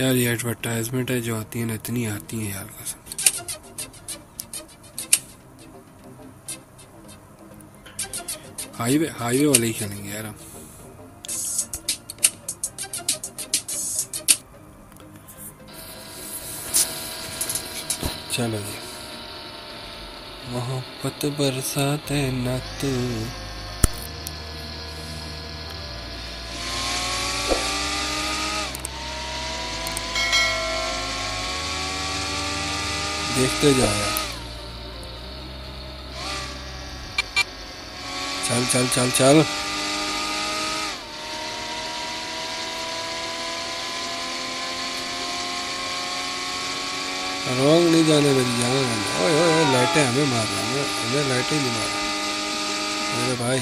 यार, ये एडवर्टाइजमेंट है जो आती है ना, इतनी आती है यार कसम हाईवे हाईवे वाले ही खेलेंगे यार हम। चलो जी। मोहब्बत बरसाते न तू। देखते जाओ चल चल चल चल। रोंग नहीं जाने मेरी जान। ओए ओए लाइटें हमें मार रहे हैं। हमें लाइटें नहीं मार मेरे भाई।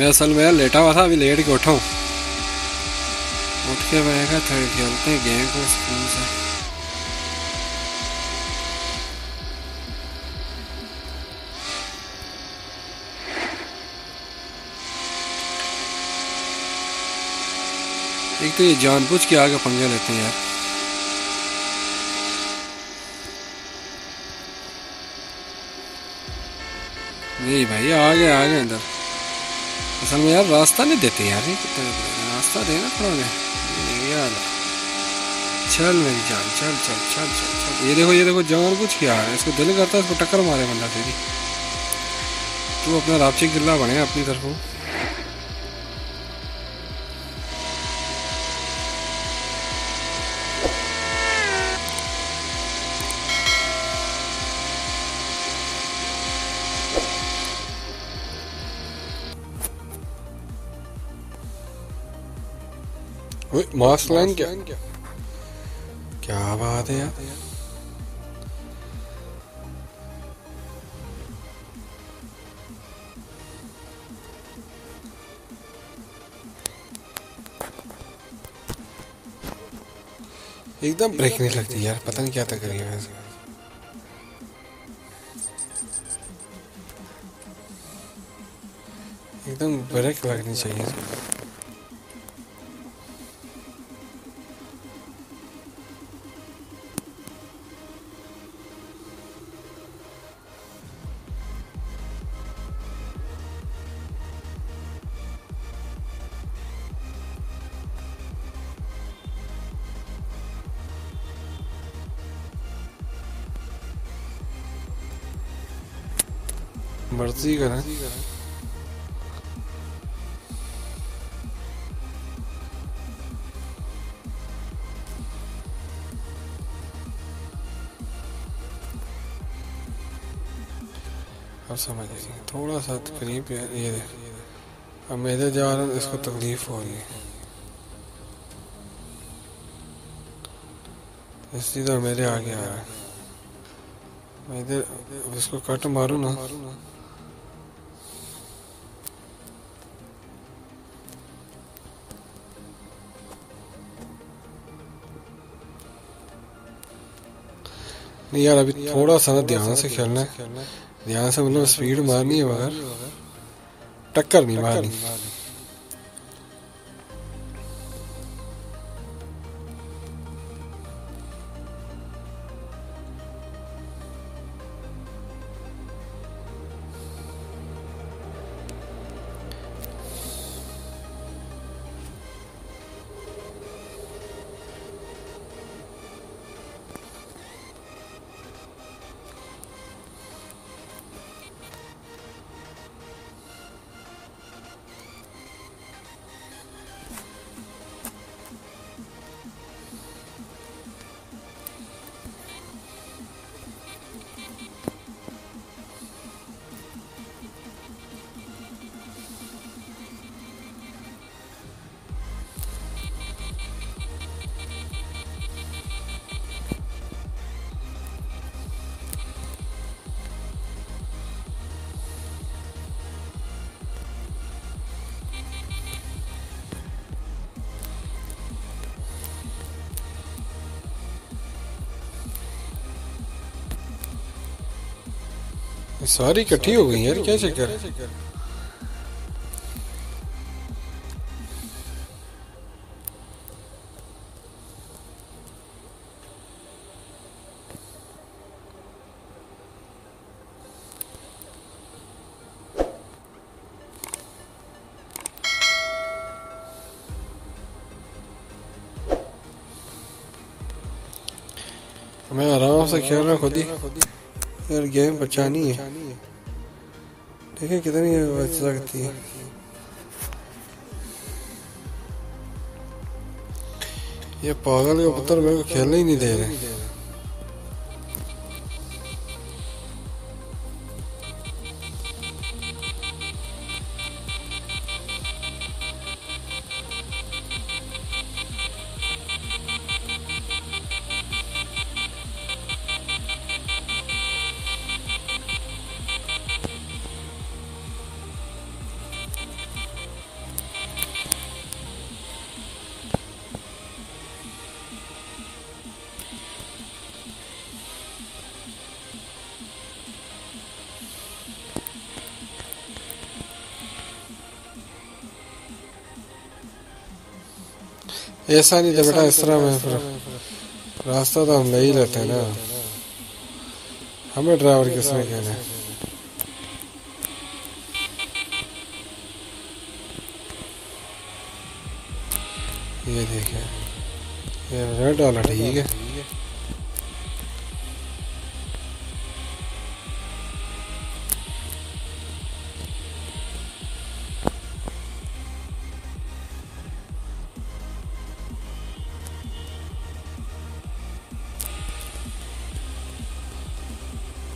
मैं असल में लेटा हुआ था, अभी लेट के उठा उठ के मैं कहा थोड़े खेलते हैं गेम को स्कूल से। एक तो ये जानबूझ के आगे पंगे लेते हैं यार। नहीं भाई, आगे आगे अंदर असल में यार रास्ता नहीं देते यार ये रास्ता देना थोड़ा यार चल मेरी जान चल चल चल चल चल ये देखो ये देखो जान कुछ क्या है इसको दिल करता है इसको टक्कर मारे बंदा तेरी तू अपना रापची गिल्ला बने अपनी तरफों मास्क लाइन क्या क्या बात है यार एकदम ब्रेक नहीं लगती यार पता नहीं क्या तक रही है एकदम ब्रेक लगनी चाहिए मर्ज़ी करें अब समझ थोड़ा सा तकलीफ़ ये देख अब मेरे जा रहा इसको तकलीफ़ हो रही है इसलिए तो मेरे आगे आ रहा है मैं इधर इसको कट मारू ना नहीं यार, अभी थोड़ा सा ध्यान से खेलना है। ध्यान से मतलब स्पीड मारनी है मगर टक्कर नहीं मारनी। सारी इकट्ठी हो गई यार क्या चक्कर? मैं आराम से खेल रहा खुद ही। यार, गेम बचानी है। देखिए कितनी बच सकती है। ये पागल के पुत्र मेरे को खेलने ही नहीं दे रहे। ऐसा नहीं था बेटा इस तरह में फिर रास्ता तो हम ले ही लेते हैं ना। हमें ड्राइवर किसने कहना है? ये देखिए ये रेड वाला ठीक है?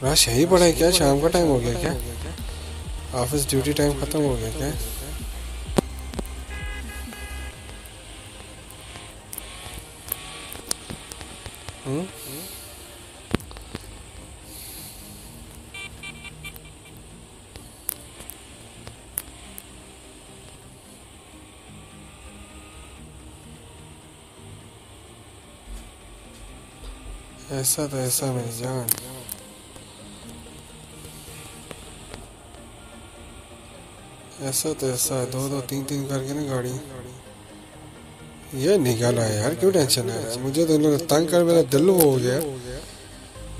रश यही पड़ा है क्या? शाम का टाइम हो गया क्या? ऑफ़िस ड्यूटी टाइम खत्म हो गया क्या? हम्म? ऐसा तो ऐसा मेरी जान। ऐसा तो ऐसा है दो दो तीन तीन करके ना गाड़ी। ये निकाला है यार, क्यों टेंशन है? मुझे तो इन्होंने तंग कर मेरा दिल हो गया।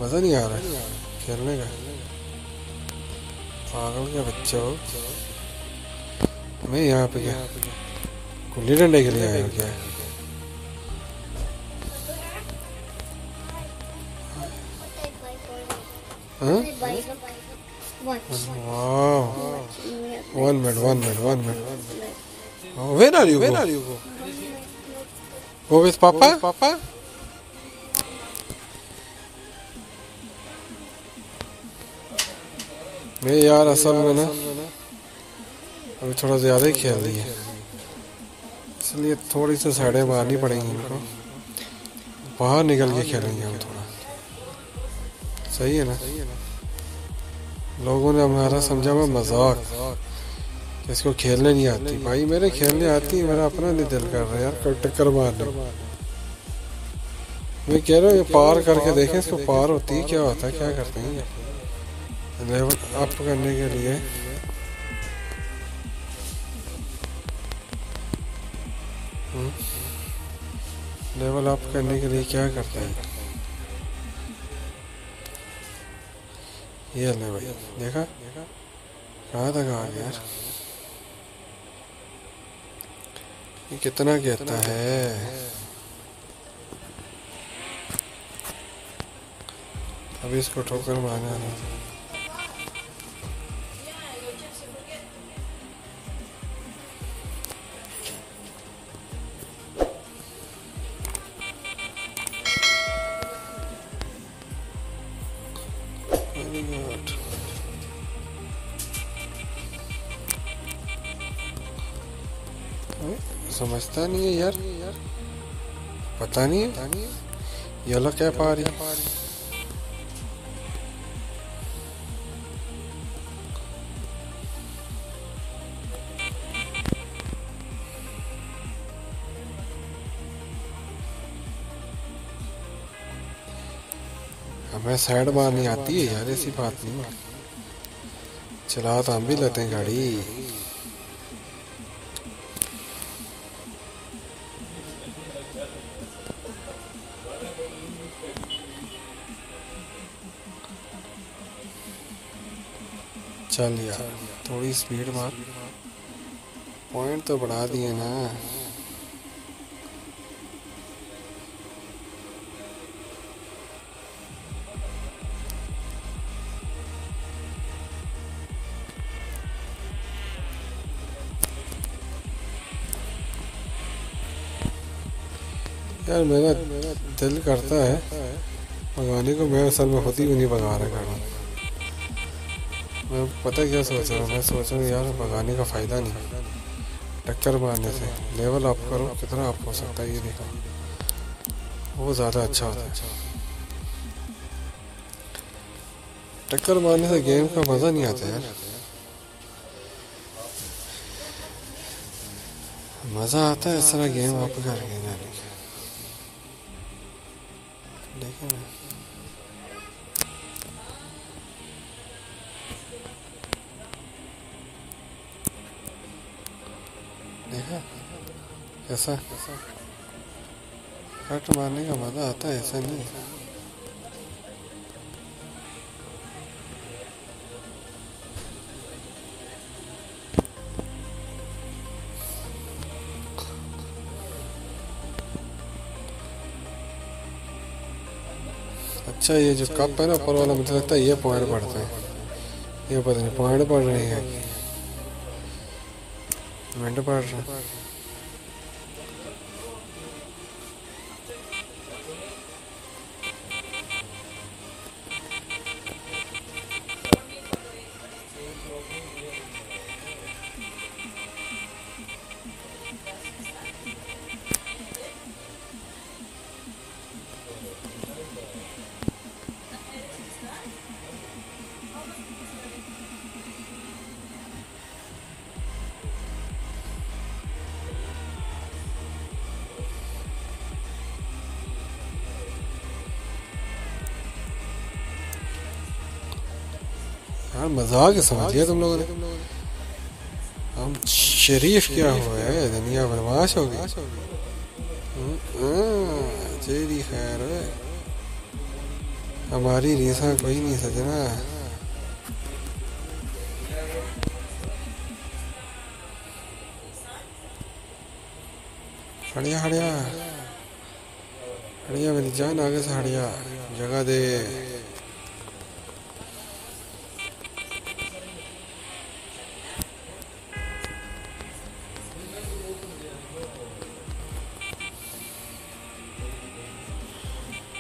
मज़ा नहीं आ रहा खेलने का। पागल क्या बच्चा हो। मैं यहाँ पे क्या? गुल्ली डंडे के लिए आया क्या? हाँ? Wow. One minute, one minute, one minute. Oh, where are you? Where are you? Go? Go with Papa? Go with Papa? मैं यार असल में ना अभी थोड़ा ज़्यादा ही खेल रही है इसलिए थोड़ी सी साइडें मारनी पड़ेंगी इनको बाहर निकल के खेलेंगे हम थोड़ा सही है ना लोगों ने हमारा समझा हुआ मज़ाक। इसको खेलने नहीं आती। भाई, मेरे खेलने आती है मेरा अपना नहीं दिल कर रहा यार कर टक्कर मारने। मैं कह रहा हूँ, ये पार करके देखें, इसको पार होती है, क्या होता है, क्या करते हैं लेवल अप करने के लिए। लेवल अप करने के लिए क्या करते हैं? ये ले भाई, देखा? कहाँ तक आ यार। ये कितना कहता है? अभी इसको ठोकर मारना नहीं समझता नहीं है यार। पता नहीं है। ये अलग क्या पा रही हमें साइड मारनी आती है यार, ऐसी बात नहीं चला तो हम भी लेते हैं गाड़ी। चल यार थोड़ी स्पीड मार। पॉइंट तो बढ़ा दिए ना। यार मेरा दिल करता है। भगाने को मैं असल में खुद ही नहीं भगा रहा गाड़ी मैं पता क्या सोच रहा हूँ? मैं सोच रहा हूँ, यार, भगाने का फ़ायदा नहीं। टक्कर मारने से लेवल अप करो, कितना अप हो सकता है ये देखो। वो ज़्यादा अच्छा होता है। टक्कर मारने से गेम का मज़ा नहीं आता यार। मज़ा आता है, इस तरह गेम अप करके देखें कैसा? कट मारने का मज़ा आता है, ऐसा नहीं। अच्छा ये जो कप है ना, ऊपर वाला, मुझे लगता है ये पॉइंट पड़ते हैं। ये पता नहीं पॉइंट पड़ रहे हैं। मिनट पड़ यार, मज़ाक समझ लिया तुम लोगों ने। हम शरीफ क्या हुआ है दुनिया बदमाश हो गई। तेरी खैर हमारी रीसा कोई नहीं सजना। हड़िया हड़िया। हड़िया मेरी जान आगे से हड़िया। जगह दे।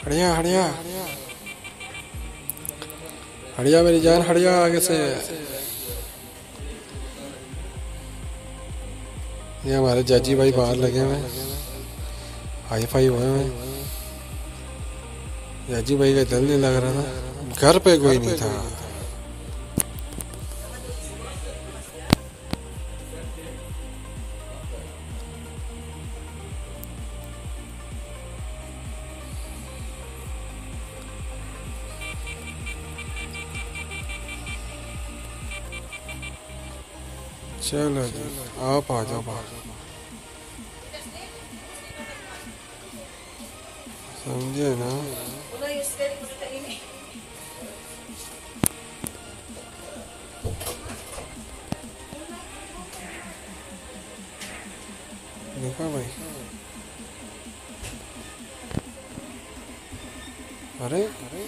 हड़िया हड़िया। हड़िया मेरी जान, हड़िया आगे से। ये हमारे जाजी भाई बाहर लगे हुए हाई फाई हुए हुए जाजी भाई का दिल नहीं लग रहा था। घर पे कोई नहीं था। चलो जी आप आ जाओ बाहर समझे ना? देखा भाई। अरे अरे